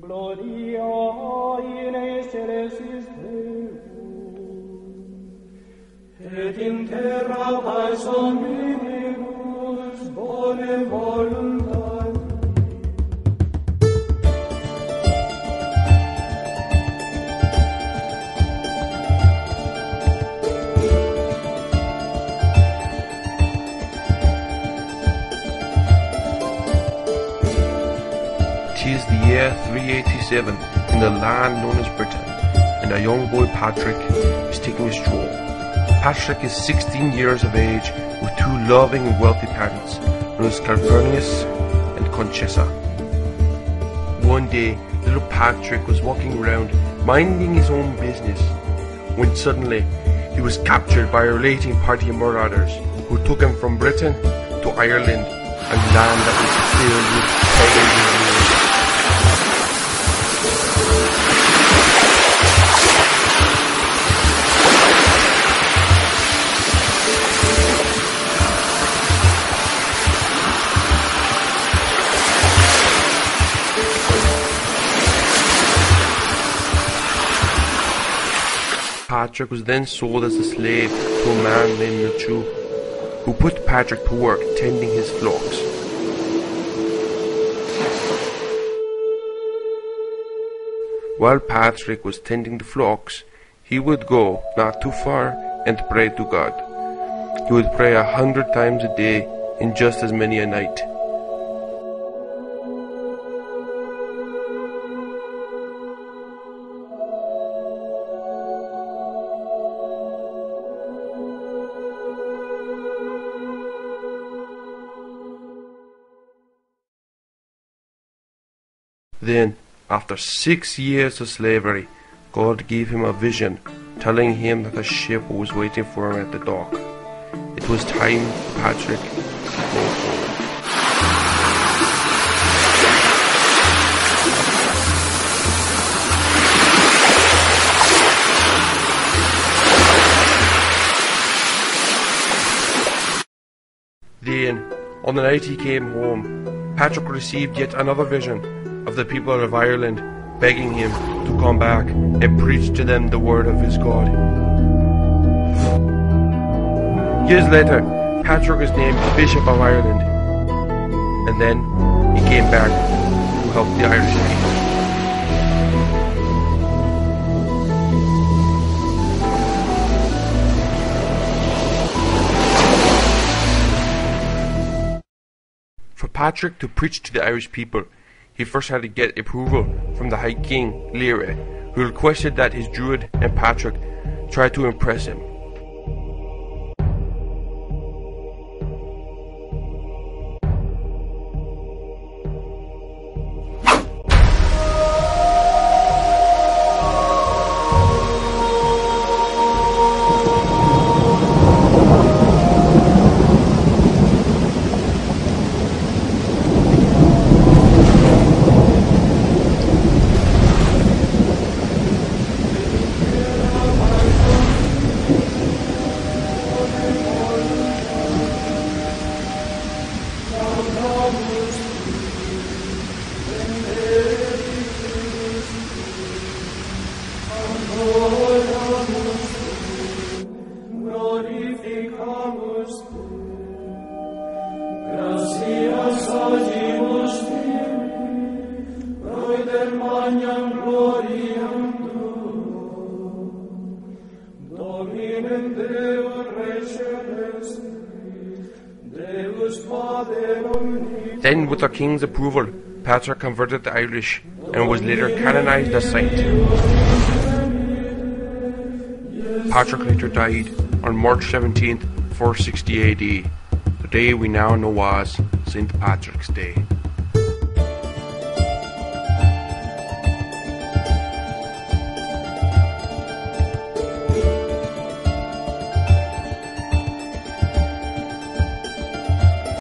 Gloria in excelsis Deum, et in terra pax omnibus, Tis the year 387 in the land known as Britain, and a young boy Patrick is taking a stroll. Patrick is 16 years of age with two loving and wealthy parents, known as Calpurnius and Conchessa. One day, little Patrick was walking around minding his own business when suddenly he was captured by a relating party of marauders who took him from Britain to Ireland, a land that was filled with pagan Patrick was then sold as a slave to a man named Milchu, who put Patrick to work tending his flocks. While Patrick was tending the flocks, he would go not too far and pray to God. He would pray a hundred times a day in just as many a night. Then, after six years of slavery, God gave him a vision, telling him that a ship was waiting for him at the dock. It was time Patrick to go home. Then, on the night he came home, Patrick received yet another vision of the people of Ireland begging him to come back and preach to them the word of his God. Years later, Patrick was named Bishop of Ireland, and then he came back to help the Irish people. For Patrick to preach to the Irish people, he first had to get approval from the High King, Leary, who requested that his druid and Patrick try to impress him. Then, with the king's approval, Patrick converted the Irish and was later canonized as saint. Patrick later died on March 17, 460 AD, the day we now know as St. Patrick's Day.